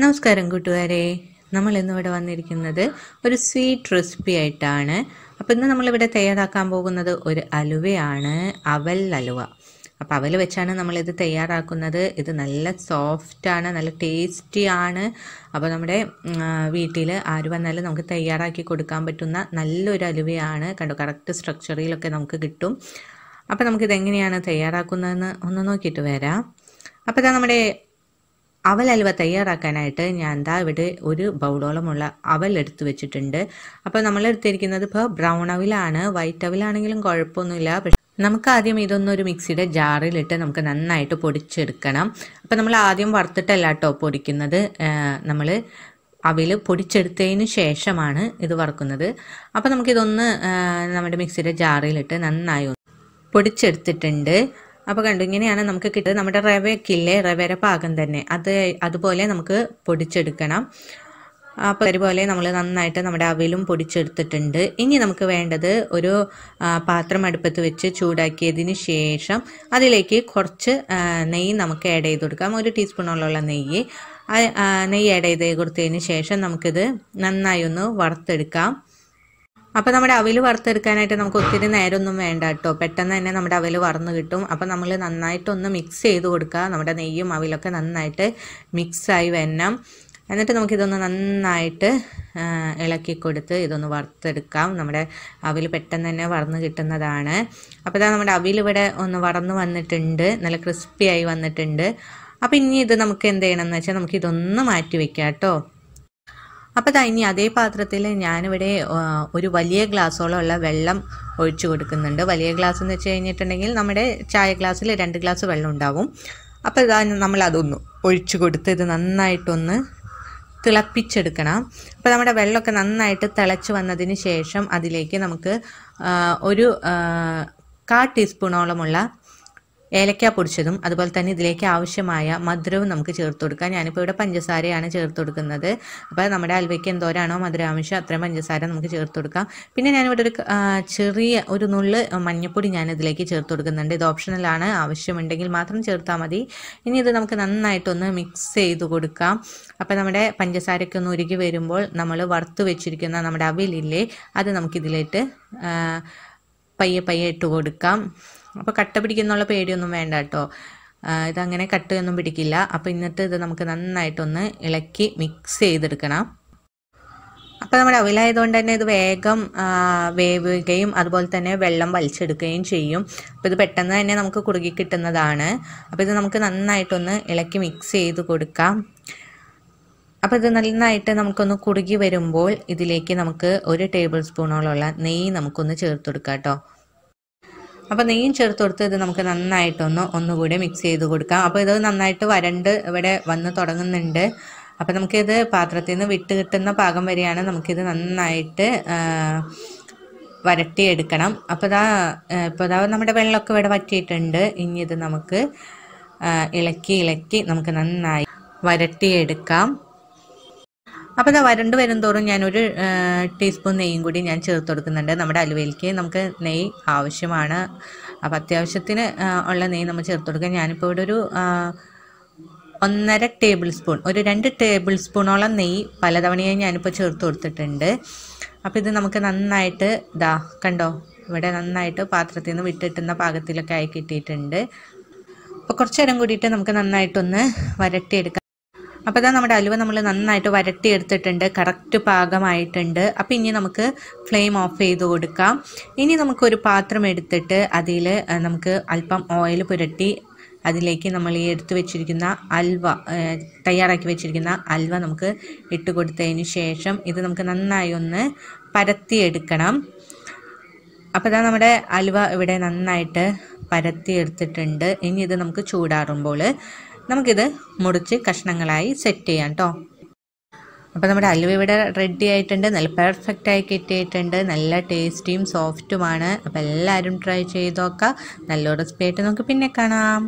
നമസ്കാരം കൂട്ടുകാരെ. നമ്മൾ ഇന്നിവിടെ വന്നിരിക്കുന്നത് ഒരു സ്വീറ്റ് റെസിപ്പി ആയിട്ടാണ്. അപ്പോൾ ഇന്ന് നമ്മളിവിടെ തയ്യാറാക്കാൻ പോകുന്നത് ഒരു അലുവയാണ് അവൽ അലുവ. അപ്പോൾ അവൽ വെച്ചാണ് നമ്മളിത് തയ്യാറാക്കുന്നത്. ഇത് നല്ല സോഫ്റ്റാണ് നല്ല ടേസ്റ്റിയാണ് അപ്പോൾ നമ്മുടെ വീട്ടിൽ ആര് വന്നാലും നമുക്ക് തയ്യാറാക്കി കൊടുക്കാൻ പറ്റുന്ന നല്ലൊരു അലുവയാണ്. കണ്ടോ കറക്റ്റ് സ്ട്രക്ചറിലൊക്കെ നമുക്ക് കിട്ടും. അപ്പോൾ നമുക്കിത് എങ്ങനെയാണ് തയ്യാറാക്കുന്നതെന്ന് ഒന്ന് നോക്കിയിട്ട് വരാം. അപ്പോൾ ഇതാ നമ്മുടെ അവൽ അലുവ തയ്യാറാക്കാനായിട്ട് ഞാൻ എന്താ ഇവിടെ ഒരു ബൗളോളമുള്ള അവൽ എടുത്തു വെച്ചിട്ടുണ്ട്. അപ്പോൾ നമ്മൾ എടുത്തിരിക്കുന്നത് ഇപ്പോൾ ബ്രൗൺ അവിലാണ് വൈറ്റ് അവിലാണെങ്കിലും കുഴപ്പമൊന്നുമില്ല. പക്ഷെ നമുക്ക് ആദ്യം ഇതൊന്നൊരു മിക്സിയുടെ ജാറിലിട്ട് നമുക്ക് നന്നായിട്ട് പൊടിച്ചെടുക്കണം. അപ്പോൾ നമ്മൾ ആദ്യം വറുത്തിട്ടല്ല കേട്ടോ പൊടിക്കുന്നത്. നമ്മൾ അവിൽ പൊടിച്ചെടുത്തതിന് ശേഷമാണ് ഇത് വറുക്കുന്നത്. അപ്പോൾ നമുക്കിതൊന്ന് നമ്മുടെ മിക്സിയുടെ ജാറിലിട്ട് നന്നായി പൊടിച്ചെടുത്തിട്ടുണ്ട്. അപ്പോൾ കണ്ടു ഇങ്ങനെയാണ് നമുക്ക് കിട്ടുന്നത് നമ്മുടെ റവയ്ക്കില്ലേ റവയുടെ പാകം തന്നെ. അത് അതുപോലെ നമുക്ക് പൊടിച്ചെടുക്കണം. അപ്പോൾ അതുപോലെ നമ്മൾ നന്നായിട്ട് നമ്മുടെ അവിലും പൊടിച്ചെടുത്തിട്ടുണ്ട്. ഇനി നമുക്ക് വേണ്ടത് ഒരു പാത്രം അടുപ്പത്ത് വെച്ച് ചൂടാക്കിയതിന് ശേഷം അതിലേക്ക് കുറച്ച് നെയ്യ് നമുക്ക് ആഡ് ചെയ്ത് കൊടുക്കാം. ഒരു ടീസ്പൂണോളമുള്ള നെയ്യ്. നെയ്യ് ആഡ് ചെയ്ത് കൊടുത്തതിന് ശേഷം നമുക്കിത് നന്നായി ഒന്ന് വറുത്തെടുക്കാം. അപ്പോൾ നമ്മുടെ അവൽ വറുത്തെടുക്കാനായിട്ട് നമുക്ക് ഒത്തിരി നേരമൊന്നും വേണ്ട കേട്ടോ. പെട്ടെന്ന് തന്നെ നമ്മുടെ അവൽ വറന്ന് കിട്ടും. അപ്പോൾ നമ്മൾ നന്നായിട്ടൊന്ന് മിക്സ് ചെയ്ത് കൊടുക്കുക. നമ്മുടെ നെയ്യും അവിലൊക്കെ നന്നായിട്ട് മിക്സായി വരണം. എന്നിട്ട് നമുക്കിതൊന്ന് നന്നായിട്ട് ഇളക്കി കൊടുത്ത് ഇതൊന്ന് വറുത്തെടുക്കാം. നമ്മുടെ അവിൽ പെട്ടെന്ന് തന്നെ വറന്ന് കിട്ടുന്നതാണ്. അപ്പോൾ ഇതാ നമ്മുടെ അവിൽ ഇവിടെ ഒന്ന് വറന്ന് വന്നിട്ടുണ്ട്. നല്ല ക്രിസ്പി ആയി വന്നിട്ടുണ്ട്. അപ്പോൾ ഇനി ഇത് നമുക്ക് എന്ത് ചെയ്യണമെന്ന് വെച്ചാൽ നമുക്കിതൊന്ന് മാറ്റി വെക്കാം കേട്ടോ. അപ്പോൾ ഇതാ ഇനി അതേ പാത്രത്തിൽ ഞാനിവിടെ ഒരു വലിയ ഗ്ലാസ്സോളം ഉള്ള വെള്ളം ഒഴിച്ചു കൊടുക്കുന്നുണ്ട്. വലിയ ഗ്ലാസ് എന്ന് വെച്ച് കഴിഞ്ഞിട്ടുണ്ടെങ്കിൽ നമ്മുടെ ചായ ഗ്ലാസ്സിൽ രണ്ട് ഗ്ലാസ് വെള്ളം ഉണ്ടാവും. അപ്പോൾ ഇതാ നമ്മൾ അതൊന്ന് ഒഴിച്ചു കൊടുത്ത് ഇത് നന്നായിട്ടൊന്ന് തിളപ്പിച്ചെടുക്കണം. അപ്പോൾ നമ്മുടെ വെള്ളമൊക്കെ നന്നായിട്ട് തിളച്ച് വന്നതിന് ശേഷം അതിലേക്ക് നമുക്ക് ഒരു കാ ടീസ്പൂണോളമുള്ള ഏലക്ക പൊടിച്ചതും അതുപോലെ തന്നെ ഇതിലേക്ക് ആവശ്യമായ മധുരവും നമുക്ക് ചേർത്ത് കൊടുക്കാം. ഞാനിപ്പോൾ ഇവിടെ പഞ്ചസാരയാണ് ചേർത്ത് കൊടുക്കുന്നത്. അപ്പോൾ നമ്മുടെ അൽവയ്ക്ക് എന്തോരാണോ മധുരാംശം അത്രയും പഞ്ചസാര നമുക്ക് ചേർത്ത് കൊടുക്കാം. പിന്നെ ഞാനിവിടെ ഒരു ചെറിയ ഒരു നുള്ള് മഞ്ഞൾപ്പൊടി ഞാൻ ഇതിലേക്ക് ചേർത്ത് കൊടുക്കുന്നുണ്ട്. ഇത് ഓപ്ഷണലാണ് ആവശ്യമുണ്ടെങ്കിൽ മാത്രം ചേർത്താൽ മതി. ഇനി ഇത് നമുക്ക് നന്നായിട്ടൊന്ന് മിക്സ് ചെയ്ത് കൊടുക്കാം. അപ്പോൾ നമ്മുടെ പഞ്ചസാരയ്ക്ക് ഒന്ന് ഉരുകി വരുമ്പോൾ നമ്മൾ വറുത്ത് വെച്ചിരിക്കുന്ന നമ്മുടെ അവിലില്ലേ അത് നമുക്കിതിലേക്ക് പയ്യെ പയ്യെ ഇട്ട് കൊടുക്കാം. അപ്പോൾ കട്ട പിടിക്കുന്നുള്ള പേടിയൊന്നും വേണ്ട കേട്ടോ. ഇതങ്ങനെ കട്ടയൊന്നും പിടിക്കില്ല. അപ്പോൾ ഇന്നത്തെ ഇത് നമുക്ക് നന്നായിട്ടൊന്ന് ഇളക്കി മിക്സ് ചെയ്തെടുക്കണം. അപ്പോൾ നമ്മുടെ അവിലായതുകൊണ്ട് തന്നെ ഇത് വേഗം വേവുകയും അതുപോലെ തന്നെ വെള്ളം വലിച്ചെടുക്കുകയും ചെയ്യും. അപ്പോൾ ഇത് പെട്ടെന്ന് തന്നെ നമുക്ക് കുറുകി കിട്ടുന്നതാണ്. അപ്പോൾ ഇത് നമുക്ക് നന്നായിട്ടൊന്ന് ഇളക്കി മിക്സ് ചെയ്ത് കൊടുക്കാം. അപ്പോൾ ഇത് നന്നായിട്ട് നമുക്കൊന്ന് കുറുകി വരുമ്പോൾ ഇതിലേക്ക് നമുക്ക് ഒരു ടേബിൾ സ്പൂണോളമുള്ള നെയ്യ് നമുക്കൊന്ന് ചേർത്ത് കൊടുക്കാം കേട്ടോ. അപ്പോൾ നെയ്യും ചേർത്ത് കൊടുത്ത് ഇത് നമുക്ക് നന്നായിട്ടൊന്ന് ഒന്നുകൂടി മിക്സ് ചെയ്ത് കൊടുക്കാം. അപ്പോൾ ഇത് നന്നായിട്ട് വരണ്ട് ഇവിടെ വന്ന് തുടങ്ങുന്നുണ്ട്. അപ്പോൾ നമുക്കിത് പാത്രത്തിൽ നിന്ന് വിട്ട് കിട്ടുന്ന പാകം വരെയാണ് നമുക്കിത് നന്നായിട്ട് വരട്ടിയെടുക്കണം. അപ്പോൾ ഇതാ ഇപ്പോൾ ഇതാ നമ്മുടെ വെള്ളമൊക്കെ ഇവിടെ വറ്റിയിട്ടുണ്ട്. ഇനി ഇത് നമുക്ക് ഇളക്കി ഇളക്കി നമുക്ക് നന്നായി വരട്ടിയെടുക്കാം. അപ്പോൾ ഇത് വരണ്ട് വരും തോറും ഞാനൊരു ടീസ്പൂൺ നെയ്യും കൂടി ഞാൻ ചേർത്ത് കൊടുക്കുന്നുണ്ട്. നമ്മുടെ അലുവയിലേക്ക് നമുക്ക് നെയ്യ് ആവശ്യമാണ്. അപ്പോൾ അത്യാവശ്യത്തിന് ഉള്ള നെയ്യ് നമ്മൾ ചേർത്ത് കൊടുക്കുക ഞാനിപ്പോൾ ഇവിടെ ഒരു ഒന്നര ടേബിൾ സ്പൂൺ ഒരു രണ്ട് ടേബിൾ സ്പൂണോളം നെയ്യ് പലതവണയായി ഞാനിപ്പോൾ ചേർത്ത് കൊടുത്തിട്ടുണ്ട്. അപ്പോൾ ഇത് നമുക്ക് നന്നായിട്ട് ഇതാ കണ്ടോ? ഇവിടെ നന്നായിട്ട് പാത്രത്തിൽ നിന്ന് വിട്ടിട്ടുന്ന പാകത്തിലൊക്കെ ആയി കിട്ടിയിട്ടുണ്ട്. അപ്പോൾ കുറച്ച് നേരം കൂടിയിട്ട് നമുക്ക് നന്നായിട്ടൊന്ന് വരട്ടിയെടുക്കാം. അപ്പോൾ ഇതാ നമ്മുടെ അലുവ നമ്മൾ നന്നായിട്ട് വരട്ടിയെടുത്തിട്ടുണ്ട്. കറക്റ്റ് പാകമായിട്ടുണ്ട്. അപ്പോൾ ഇനി നമുക്ക് ഫ്ലെയിം ഓഫ് ചെയ്ത് കൊടുക്കാം. ഇനി നമുക്കൊരു പാത്രം എടുത്തിട്ട് അതിൽ നമുക്ക് അല്പം ഓയിൽ പുരട്ടി അതിലേക്ക് നമ്മൾ ഈ എടുത്തു വെച്ചിരിക്കുന്ന അൽവ തയ്യാറാക്കി വെച്ചിരിക്കുന്ന അൽവ നമുക്ക് ഇട്ട് കൊടുത്തതിന് ശേഷം ഇത് നമുക്ക് നന്നായി ഒന്ന് പരത്തിയെടുക്കണം. അപ്പോൾ ഇതാ നമ്മുടെ അൽവ ഇവിടെ നന്നായിട്ട് പരത്തി എടുത്തിട്ടുണ്ട് ഇനി ഇത് നമുക്ക് ചൂടാറുമ്പോൾ നമുക്കിത് മുറിച്ച് കഷ്ണങ്ങളായി സെറ്റ് ചെയ്യാം കേട്ടോ അപ്പോൾ നമ്മുടെ അലുവ ഇവിടെ റെഡി ആയിട്ടുണ്ട്. നല്ല പെർഫെക്റ്റ് ആയി കിട്ടിയിട്ടുണ്ട്. നല്ല ടേസ്റ്റിയും സോഫ്റ്റുമാണ് അപ്പോൾ എല്ലാവരും ട്രൈ ചെയ്ത് നോക്കാം. നല്ല റെസിപ്പി ആയിട്ട് നമുക്ക് പിന്നെ കാണാം.